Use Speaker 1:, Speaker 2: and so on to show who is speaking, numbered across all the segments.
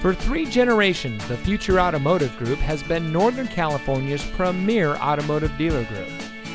Speaker 1: For three generations, the Future Automotive Group has been Northern California's premier automotive dealer group.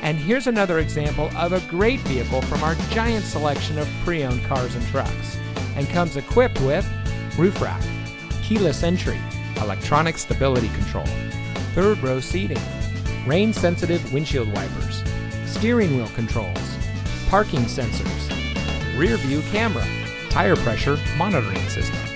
Speaker 1: And here's another example of a great vehicle from our giant selection of pre owned cars and trucks. And comes equipped with roof rack, keyless entry, electronic stability control, third row seating, rain sensitive windshield wipers, steering wheel controls, parking sensors, rear view camera, tire pressure monitoring system,